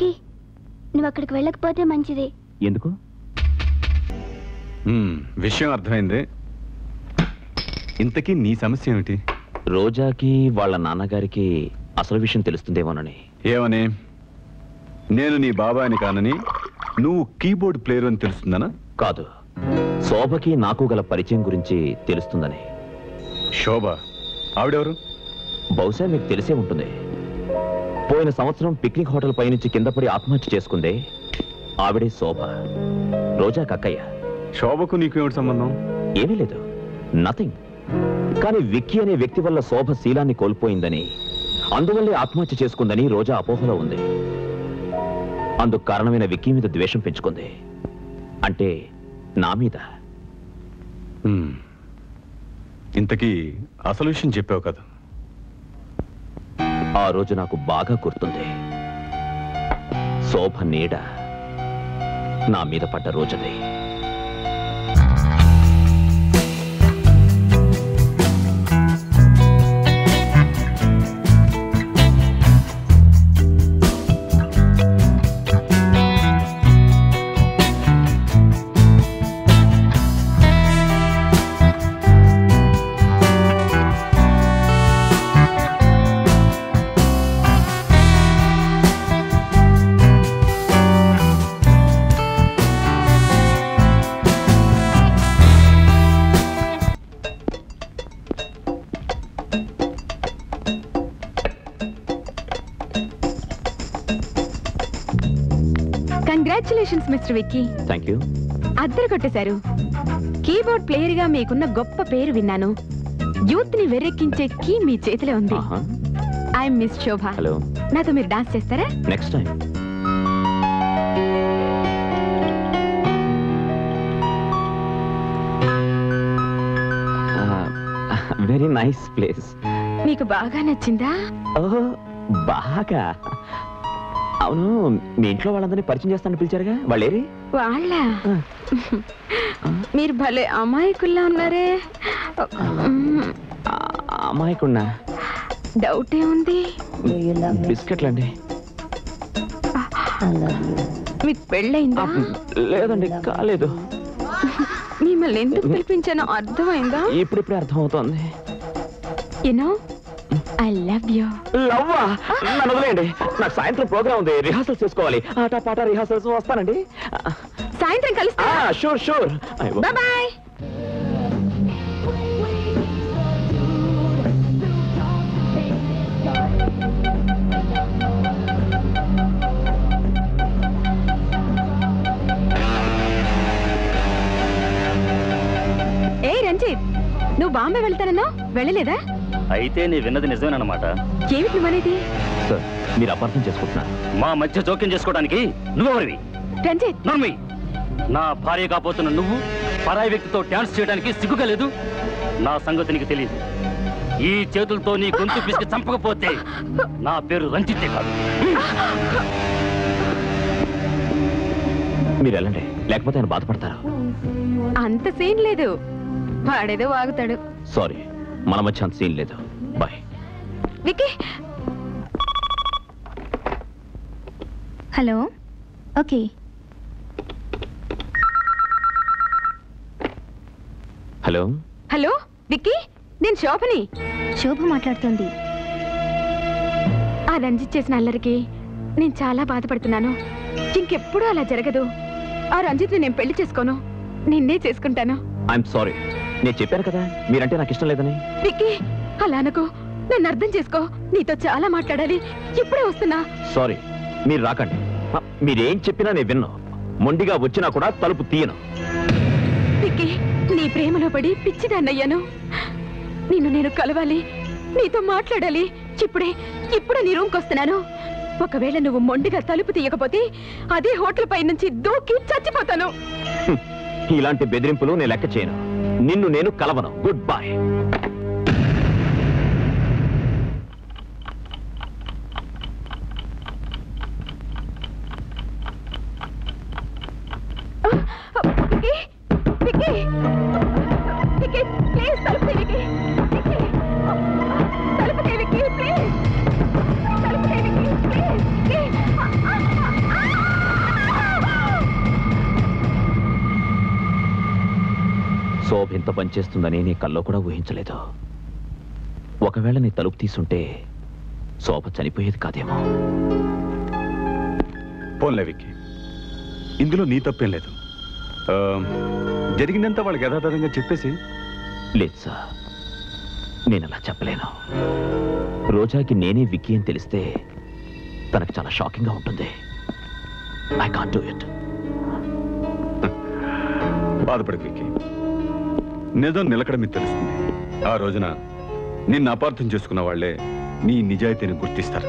Wiki నువ్వు అక్కడికి వెళ్ళకపోతే మంచిది. ఎందుకు? హ్మ్, విషయం అర్థమైంది. ఇంతకీ నీ సమస్య ఏమిటి? రోజాకి వాళ్ళ నాన్నగారికి అసలు విషయం తెలుస్తుందేమోనని. ఏమని? నేను నీ బాబాయిని కానని నువ్వు కీబోర్డ్ ప్లేయర్ అని తెలుస్తుందనా? కాదు. శోభకి నాకు గల పరిచయం గురించి తెలుస్తుందని. శోభ. ఆవిడెవరు? బహుశా మీకు తెలిసే ఉంటుంది. పోయిన సంవత్సరం పిక్నిక్ హోటల్ పైనుంచి కింద పడి ఆత్మహత్య చేసుకుందే ఆవిడే శోభ. రోజా కక్కయ్య. శోభకు నీకు ఏమిటి సంబంధం? ఏమీ లేదు. నథింగ్ కానీ విక్కీ అనే వ్యక్తి వల్ల శోభ శీలాన్ని కోల్పోయిందని అందువల్లే ఆత్మహత్య చేసుకుందని రోజా అపోహలో ఉంది. అందుకు కారణమైన విక్కీ మీద ద్వేషం పెంచుకుంది. అంటే నా మీద. ఇంతకీ అసలు విషయం చెప్పావు కదా. రోజు నాకు బాగా గుర్తుంది. శోభ నీడ నా మీద పడ్డ రోజుది. Congratulations mister Vicky thank you అద్దరు కొట్టేశారు. కీబోర్డ్ ప్లేయర్గా మీకున్న గొప్ప పేరు విన్నాను. యూత్ని వెర్రెక్కించే కీ మీ చేతిలో ఉంది. I'm miss Shobha. హలో నాతో మీరు డాన్స్ చేస్తారా? Next time very nice place మీకు బాగా నచ్చిందా? ఓహో బాగా. అవును మీ ఇంట్లో వాళ్ళందరినీ పరిచయం చేస్తాను పిలిచారుగా. వాళ్ళేరి? వాళ్ళ? మీరు భలే అమాయకుల్లా ఉన్నారే. అమాయకున్నా డౌట్ ఏముంది? బిస్కెట్లండి. మీకు పెళ్ళయిందా? లేదండి కాలేదు. మిమ్మల్ని ఎందుకు పిలిపించానో అర్థమైందా? ఇప్పుడిప్పుడే అర్థమవుతోంది. యునో ఐ లవ్ యూ లవ్వా? నన్ను వదిలేయండి. నాకు సాయంత్రం ప్రోగ్రామ్ ఉంది. రిహార్సల్స్ చేసుకోవాలి. ఆట పాట రిహార్సల్స్ వస్తానండి. సాయంత్రం కలుస్తా. Sure sure. Bye bye. ఏ రంజిత్. నువ్వు బాంబే వెళ్తానన్నా వెళ్ళలేదా? అయితే నీ విన్నది నిజమేనమాట ఏమిటి సార్ మీరు అపార్థం చేసుకుంటున్నారు. మా మధ్య జోక్యం చేసుకోవడానికి నువ్వెవరివి? రంజిత్! నర్మి నా భార్య కాబోతున్న నువ్వు పరాయి వ్యక్తితో డాన్స్ చేయడానికి సిగ్గుగా లేదు నా సంగతి నీకు తెలియదు. ఈ చేతులతో నీ గొంతు పిసికి చంపకపోతే నా పేరు రంజితే కాదు. మీరు వెళ్ళండి. లేకపోతే ఆయన బాధపడతారు. అంత సీన్ లేదు. వాడేదో వాగుతాడు. సారీ. మన మధ్య అంత సీన్ లేదు. Bye Vicky. Hello. Okay. Hello. Hello Vicky. నేను శోభని. శోభ మాట్లాడుతోంది. ఆ రంజిత్ చేసిన అల్లరికి నేను చాలా బాధపడుతున్నాను. ఇంకెప్పుడు అలా జరగదు. ఆ రంజిత్ని నేను పెళ్ళి చేసుకోను. నిన్నే చేసుకుంటాను. ఐఎమ్ సారీ నేను చెప్పాను కదా మీరంటే నాకు ఇష్టం లేదని. విక్కీ అలా అనుకో. నన్ను అర్థం చేసుకో. నీతో చాలా మాట్లాడాలి. ఇప్పుడే వస్తున్నా. సారీ మీరు రాకండి. మీరేం చెప్పినా నేను విన్ను. మొండిగా వచ్చినా కూడా తలుపు తీయను. విక్కీ నీ ప్రేమలో పడి పిచ్చిదాన్నయ్యాను. నిన్ను నేను కలవాలి. నీతో మాట్లాడాలి. ఇప్పుడే ఇప్పుడే నీ రూమ్కి వస్తున్నాను. ఒకవేళ నువ్వు మొండిగా తలుపు తీయకపోతే అదే హోటల్ పై నుంచి దూకి చచ్చిపోతాను. ఇలాంటి బెదిరింపులు నేను లెక్క చేయను. నిన్ను నేను కలవను. గుడ్ బాయ్ పనిచేస్తుందని నీ కల్లో కూడా ఊహించలేదు. ఒకవేళ నీ తలుపు తీసుంటే శోభ చనిపోయేది కాదేమో. పోన్లే విక్కీ. ఇందులో నీ తప్పేం లేదు. ఆ, జరిగిందంతా వాళ్ళకి యథాతథంగా చెప్పేసి. లేదు సార్. నేను అలా చెప్పలేను. రోజాకి నేనే విక్కీ అని తెలిస్తే తనకు చాలా షాకింగ్గా ఉంటుంది. ఐ కాంట్ డూ ఇట్ బాధపడకు విక్కీ. నిజం నిలకడ మీకు తెలుస్తుంది. ఆ రోజున నిన్ను అపార్థం చేసుకున్న వాళ్ళే నీ నిజాయితీని గుర్తిస్తారు.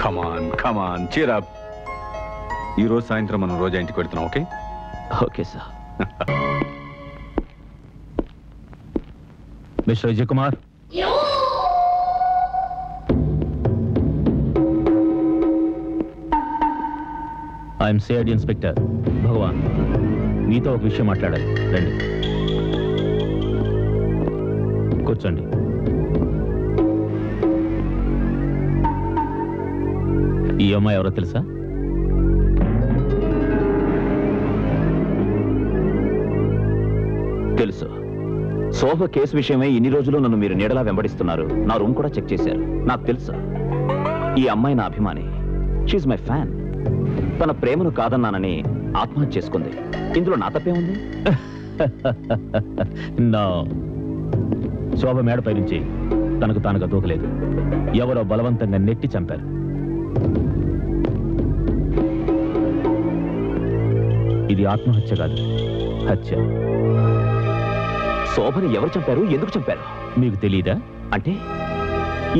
ఖమాన్ ఖమాన్ చీరా ఈరోజు సాయంత్రం మనం రోజా ఇంటికి వెళ్తున్నాం okay? Okay sir. Mister Vijay Kumar I'm CID inspector. Bhagwan. మీతో ఒక విషయం మాట్లాడాలి. రండి. కూర్చోండి. ఈ అమ్మాయి ఎవరో తెలుసా? తెలుసు. శోభ కేసు విషయమే ఇన్ని రోజులు నన్ను మీరు నీడలా వెంబడిస్తున్నారు. నా రూమ్ కూడా చెక్ చేశారు. నాకు తెలుసు. ఈ అమ్మాయి నా అభిమాని. షీఈ్ మై ఫ్యాన్ తన ప్రేమను కాదన్నానని ఆత్మహత్య చేసుకుంది. ఇందులో నా తప్పేముంది? నా శోభ మేడపై నుంచి తనకు తానుగా దూకలేదు. ఎవరో బలవంతంగా నెట్టి చంపారు. ఇది ఆత్మహత్య కాదు హత్య. శోభని ఎవరు చంపారు? ఎందుకు చంపారు? మీకు తెలియదా అంటే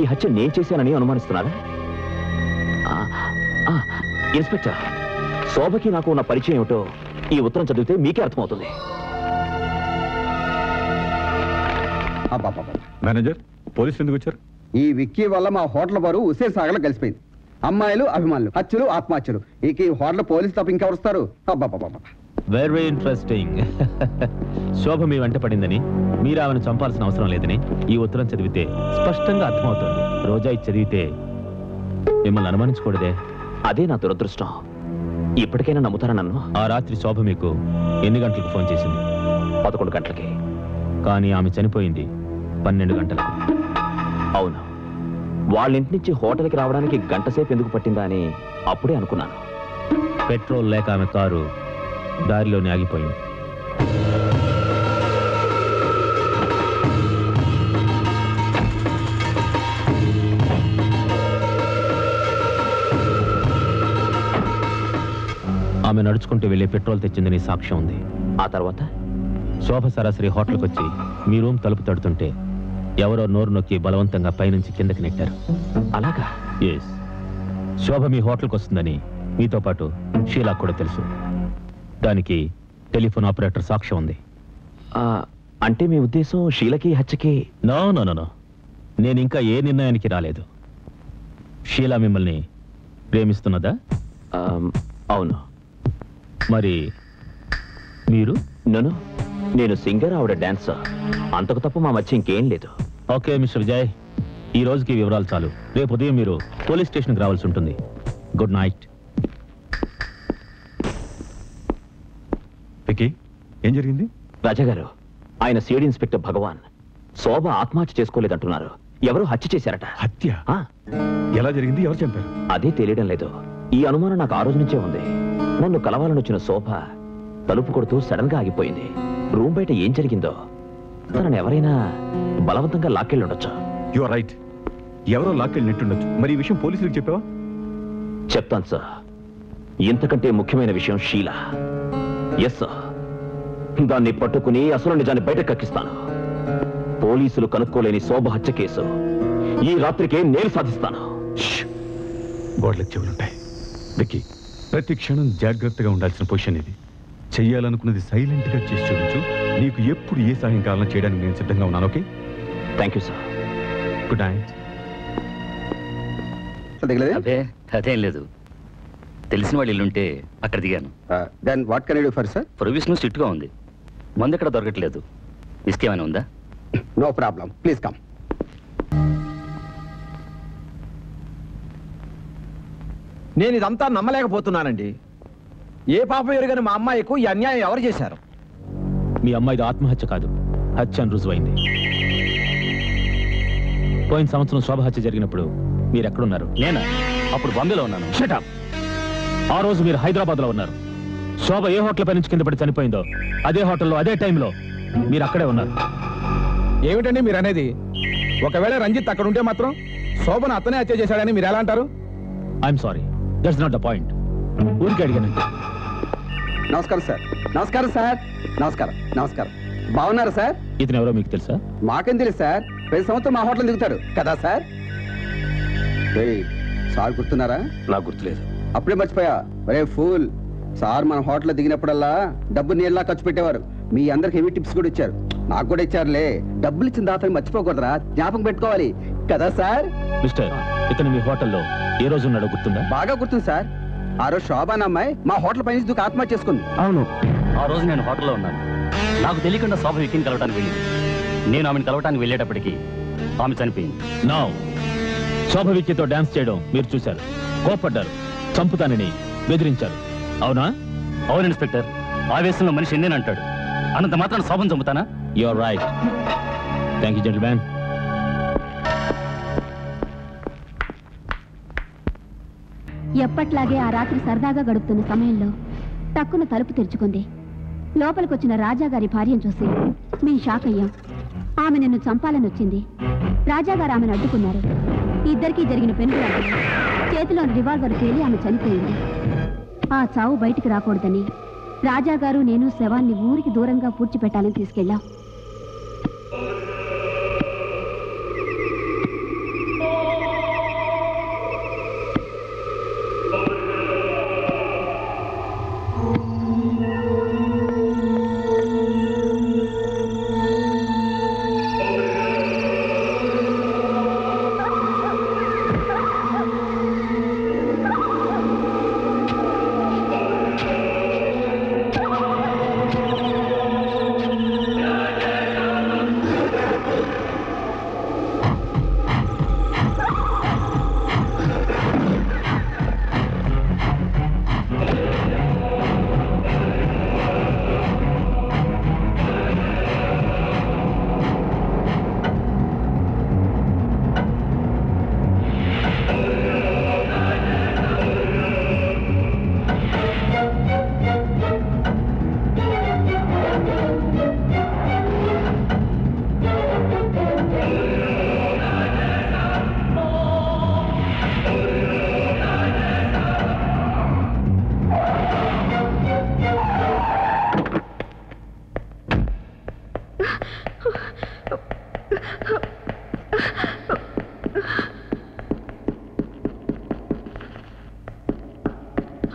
ఈ హత్య నేను చేశానని అనుమానిస్తున్నారా? ఇన్స్పెక్టర్. శోభకి నాకు ఉన్న పరిచయం ఏమిటో ఈ ఉత్తరం చదివితే మీకే అర్థమవుతుంది. మేనేజర్ పోలీసులు ఎందుకు వచ్చారు? ఈ విక్కీ వల్ల మా హోటల్ బరువు ఉసే సాగల కలిసిపోయింది. అమ్మాయిలు అభిమానులు హత్యలు ఆత్మహత్యలు. ఇక ఈ హోటల్ పోలీసు తప్ప ఇంకెవరు వస్తారు. వెరీ ఇంట్రెస్టింగ్ శోభ మీ వెంట పడిందని మీరు ఆమెను చంపాల్సిన అవసరం లేదని ఈ ఉత్తరం చదివితే స్పష్టంగా అర్థమవుతుంది. రోజా ఇది చదివితే మిమ్మల్ని అనుమానించకూడదే. అదే నా దురదృష్టం. ఇప్పటికైనా నమ్ముతారా నన్ను? ఆ రాత్రి శోభ మీకు ఎన్ని గంటలకు ఫోన్ చేసింది? పదకొండు గంటలకి. కానీ ఆమె చనిపోయింది పన్నెండు గంటలకు. అవును. వాళ్ళ ఇంటి నుంచి హోటల్కి రావడానికి గంట సేపు ఎందుకు పట్టిందా అని అప్పుడే అనుకున్నాను. పెట్రోల్ లేక ఆమె కారు దారిలోనే ఆగిపోయింది. ఆమె నడుచుకుంటూ వెళ్ళి పెట్రోల్ తెచ్చిందని సాక్ష్యం ఉంది. ఆ తర్వాత? శోభ సరాసరి హోటల్కి వచ్చి మీ రూమ్ తలుపు తడుతుంటే ఎవరో నోరు నొక్కి బలవంతంగా పైనుంచి కిందకి నెట్టారు. అలాగా? ఎస్ శోభ మీ హోటల్కి వస్తుందని మీతో పాటు షీలా కూడా తెలుసు. దానికి టెలిఫోన్ ఆపరేటర్ సాక్ష్యం ఉంది. ఆ, అంటే మీ ఉద్దేశం షీలకి హత్యకి? No no no no. నేను ఇంకా ఏ నిర్ణయానికి రాలేదు. షీలా మిమ్మల్ని ప్రేమిస్తున్నదా? అవును. మరి మీరు? నన్ను? నేను సింగర్ ఆవిడ డాన్సర్. అంతకు తప్ప మా మధ్య ఇంకేం లేదు. Okay mister Vijay. ఈ రోజుకి వివరాలు చాలు. రేపు ఉదయం మీరు పోలీస్ స్టేషన్కి రావాల్సి ఉంటుంది. Good night. విక్కీ ఏం జరిగింది? రాజా గారు ఆయన సీడ్ ఇన్స్పెక్టర్ భగవాన్. శోభ ఆత్మహత్య చేసుకోలేదంటున్నారు ఎవరో హత్య చేశారట. హత్య? ఆ, ఎలా జరిగింది? ఎవరు చంపారు? అదే తెలియడం లేదు. ఈ అనుమానం నాకు ఆ రోజు నుంచే ఉంది. నన్ను కలవాలని వచ్చిన శోభ తలుపు కొడుతూ సడన్గా ఆగిపోయింది. రూమ్ బయట ఏం జరిగిందో? తనను ఎవరైనా బలవంతంగా లాక్కెళ్ళి ఉండొచ్చు యు ఆర్ రైట్ ఎవరో లాక్కెళ్ళి నెట్టుండొచ్చు మరి ఈ విషయం పోలీసులకు చెప్పావా? చెప్తాను సార్ ఇంతకంటే ముఖ్యమైన విషయం షీలా. ఎస్ సార్ దాన్ని పట్టుకుని అసలు నిజాన్ని బయట కక్కిస్తాను. పోలీసులు కనుక్కోలేని శోభ హత్య కేసు. ఈ రాత్రికే నేను సాధిస్తాను! గోడలకు చెవులుంటాయి. విక్కీ. ప్రతి క్షణం జాగ్రత్తగా ఉండాల్సిన పొజిషన్ ఇది. చెయ్యాలనుకున్నది సైలెంట్గా చేసి చూపించు. నీకు ఎప్పుడు ఏ సహాయం కావాలన్నా చేయడానికి నేను సిద్ధంగా ఉన్నాను okay? Thank you sir good night దిగలేదే అదే అదేం లేదు. తెలిసిన వాళ్ళు ఇల్లుంటే అక్కడ దిగాను. Then what can do for sir provision స్ట్రిక్ట్గా ఉంది. మందు ఎక్కడ దొరకట్లేదు. ఇసుక ఏమైనా ఉందా? నో ప్రాబ్లం ప్లీజ్ కమ్ నేను ఇదంతా నమ్మలేకపోతున్నానండి. ఏ పాపం ఎరుగని మా అమ్మాయికు ఈ అన్యాయం ఎవరు చేశారు? మీ అమ్మాయిది ఆత్మహత్య కాదు హత్య అని రుజువైంది. పోయిన సంవత్సరం శోభ హత్య జరిగినప్పుడు మీరు ఎక్కడున్నారు నేనా? అప్పుడు బాంబేలో ఉన్నాను. షటప్ ఆ రోజు మీరు హైదరాబాద్లో ఉన్నారు. శోభ ఏ హోటల్ పై నుంచి కింద పడి చనిపోయిందో అదే హోటల్లో అదే టైంలో మీరు అక్కడే ఉన్నారు. ఏమిటండి మీరు అనేది ఒకవేళ రంజిత్ అక్కడ ఉంటే మాత్రం శోభను అతనే హత్య చేశాడని మీరు ఎలా అంటారు? I'm sorry that's not the point ఊరికి అడిగానండి నమస్కారం సార్. నమస్కారం సార్. నమస్కారం. నమస్కారం. బాగున్నారా సార్? ఇతను ఎవరో మీకు తెలుసా? మాకేం తెలుసు సార్. ప్రతి సంవత్సరం మా హోటల్ దిగుతాడు. కదా సార్? సార్ గుర్తున్నారా? నాకు గుర్తులేదు. అప్పుడే మర్చిపోయా. ఒరే ఫూల్. సార్ మన హోటల్లో దిగినప్పుడల్లా డబ్బు నీళ్ళ ఖర్చు పెట్టేవారు. మీ అందరికి హెవీ టిప్స్ కూడా ఇచ్చారు. నాకు కూడా ఇచ్చారులే. డబ్బులు ఇచ్చిన దాతని మర్చిపోకూడదురా. జ్ఞాపకం పెట్టుకోవాలి. కదా సార్? మిస్టర్ ఇతను మీ హోటల్లో ఏ రోజు ఉన్నాడో గుర్తుందా? బాగా గుర్తుంది సార్. ఆ రోజు శోభాన్ అమ్మాయి మా హోటల్ పై నుంచి దూకి ఆత్మహత్య చేసుకుంది. అవును. ఆ రోజు నేను హోటల్లో ఉన్నాను. నాకు తెలియకుండా శోభ విక్కిని కలవడానికి వెళ్ళింది. నేను ఆమెను కలవడానికి వెళ్ళేటప్పటికి ఆమె చనిపోయింది. నో శోభ విక్కితో డాన్స్ చేయడం మీరు చూశారు. కోపడ్డారు చంపుతానని బెదిరించారు. అవునా? అవును ఇన్స్పెక్టర్. ఆవేశంలో మనిషి ఎన్నేని అంటాడు అనంత మాత్రం శోభను చంపుతానా? Your right thank you gentleman ఎప్పట్లాగే ఆ రాత్రి సరదాగా గడుపుతున్న సమయంలో టక్కున తలుపు తెరుచుకుంది. లోపలికొచ్చిన రాజాగారి భార్యను చూసి మేము షాక్ అయ్యాం. ఆమె నిన్ను చంపాలని వచ్చింది. రాజాగారు ఆమెను అడ్డుకున్నారు. ఇద్దరికీ జరిగిన పెనుగులాటలో చేతిలోని రివాల్వర్ పేలి ఆమె చనిపోయింది. ఆ చావు బయటికి రాకూడదని రాజాగారు నేను శవాన్ని ఊరికి దూరంగా పూడ్చిపెట్టాలని తీసుకెళ్ళాం.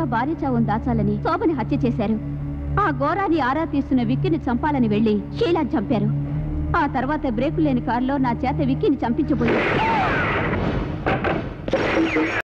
ఆ భార్య చావును దాచాలని శోభని హత్య చేశారు. ఆ ఘోరాన్ని ఆరా తీస్తున్న విక్కిని చంపాలని వెళ్ళి షీలాని చంపారు. ఆ తర్వాత బ్రేకు లేని కారులో నా చేత విక్కిని చంపించబోయారు